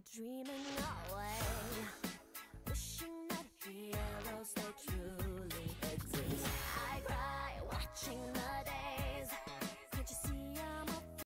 dream